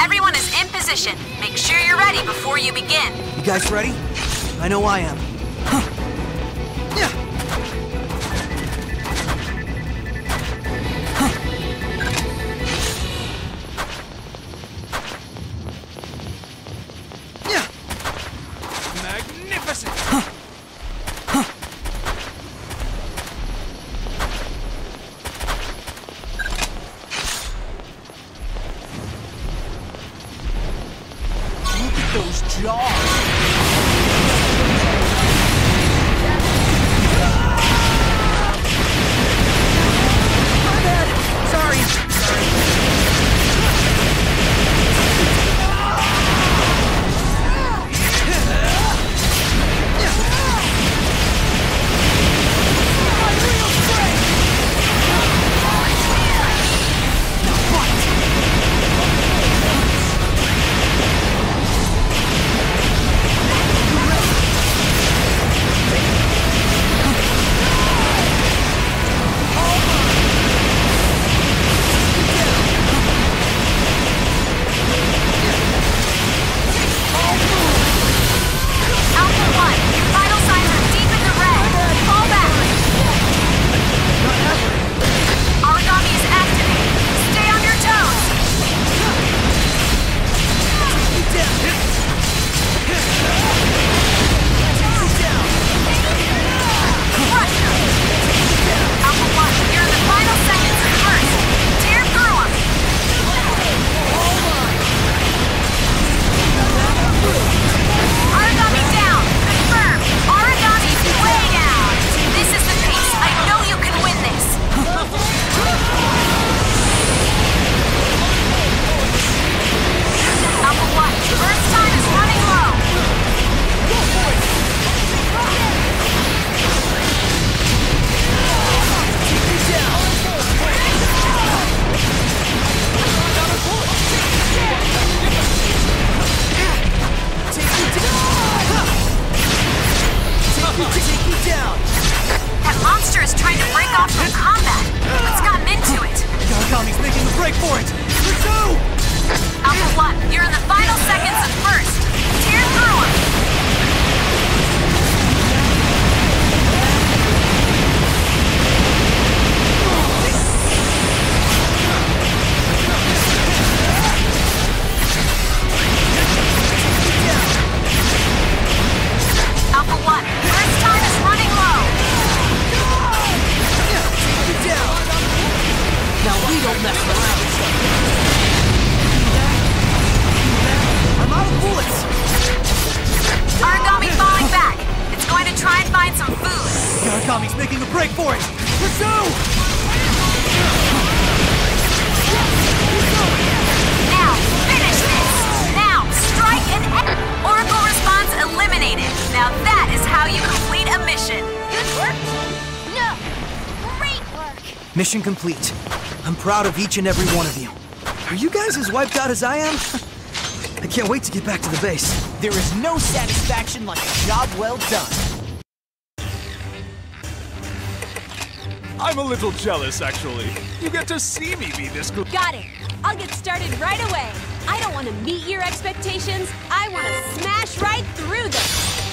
Everyone is in position. Make sure you're ready before you begin. You guys ready? I know I am. Huh. Yeah. 骄傲 Down. That monster is trying to break off from combat. What's gotten into it? Garagami's making a break for it. Let's Alpha mess around. I'm out of bullets. Origami falling back. It's going to try and find some food. Garagami's making a break for it. Pursue! Now, finish this! Now, strike and end! Oracle response eliminated. Now that is how you complete a mission. Good work, team. No, great work. Mission complete. I'm proud of each and every one of you. Are you guys as wiped out as I am? I can't wait to get back to the base. There is no satisfaction like a job well done. I'm a little jealous, actually. You get to see me be this good. Got it. I'll get started right away. I don't want to meet your expectations. I want to smash right through them.